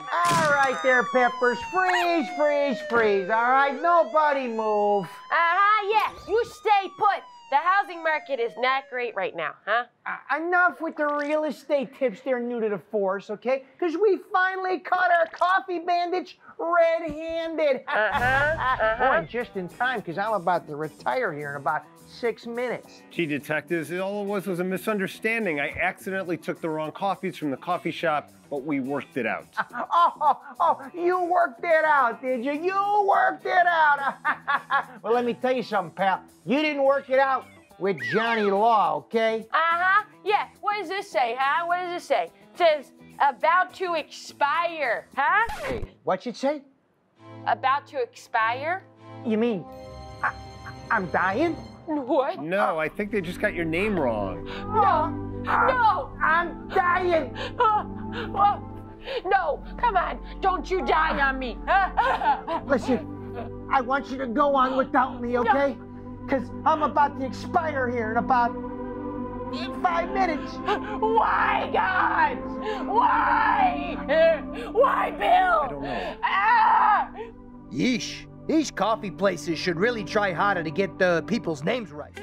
All right there, Peppers. Freeze, freeze, freeze. All right, nobody move. Uh-huh, yeah, you stay put. The housing market is not great right now, huh? Uh, enough with the real estate tips They're new to the force, okay? Because we finally caught our coffee bandage red-handed. Uh-huh, uh-huh. Boy, just in time, because I'm about to retire here in about six minutes. Gee, detectives, all it was was a misunderstanding. I accidentally took the wrong coffees from the coffee shop, but we worked it out. Oh, oh, you worked it out, did you? You worked it out. well, let me tell you something, pal. You didn't work it out with Johnny Law, okay? Uh-huh, yeah, what does this say, huh? What does this say? It says, about to expire, huh? Hey, what'd you say? About to expire? You mean I, I'm dying? What? No, I think they just got your name wrong. No, no, I'm dying. oh, no, come on, don't you die on me. Listen, I want you to go on without me, okay? Because I'm about to expire here in about five minutes. Why, God? Why? Why, Bill? I don't know. Ah! Yeesh. These coffee places should really try harder to get the people's names right.